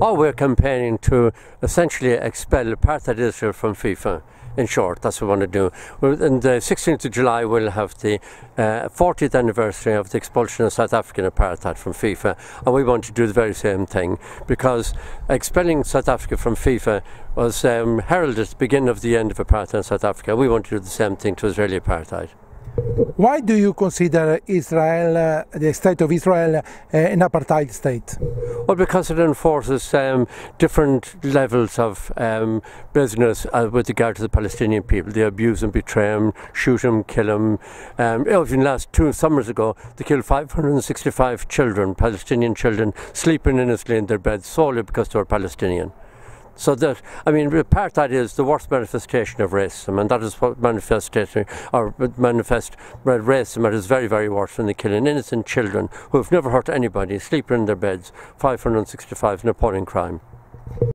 Oh, we're campaigning to essentially expel apartheid Israel from FIFA. In short, that's what we want to do. On the 16th of July, we'll have the uh, 40th anniversary of the expulsion of South African apartheid from FIFA, and we want to do the very same thing because expelling South Africa from FIFA was um, heralded at the beginning of the end of apartheid in South Africa. We want to do the same thing to Israeli apartheid. Why do you consider Israel, uh, the state of Israel, uh, an apartheid state? Well, because it enforces um, different levels of um, business uh, with regard to the Palestinian people. They abuse and betray them, shoot them, kill them. Um, even last two summers ago, they killed 565 children, Palestinian children, sleeping innocently in their beds solely because they were Palestinian. So that I mean, apartheid is the worst manifestation of racism, and that is what manifestation or manifest racism It is very, very worse when they killing innocent children who have never hurt anybody, sleeping in their beds. 565 is an appalling crime.